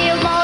feel more